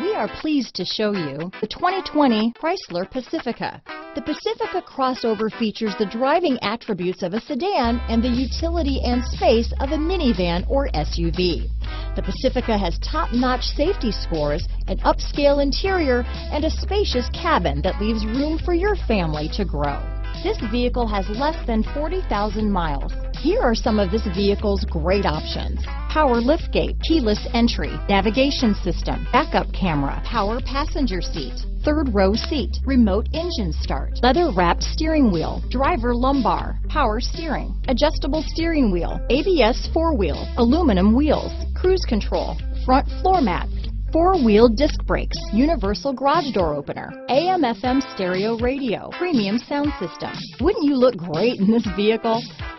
We are pleased to show you the 2020 Chrysler Pacifica. The Pacifica crossover features the driving attributes of a sedan and the utility and space of a minivan or SUV. The Pacifica has top-notch safety scores, an upscale interior, and a spacious cabin that leaves room for your family to grow. This vehicle has less than 40,000 miles. Here are some of this vehicle's great options. Power liftgate, keyless entry, navigation system, backup camera, power passenger seat, third row seat, remote engine start, leather wrapped steering wheel, driver lumbar, power steering, adjustable steering wheel, ABS four wheel, aluminum wheels, cruise control, front floor mats, four-wheel disc brakes, universal garage door opener, AM FM stereo radio, premium sound system. Wouldn't you look great in this vehicle?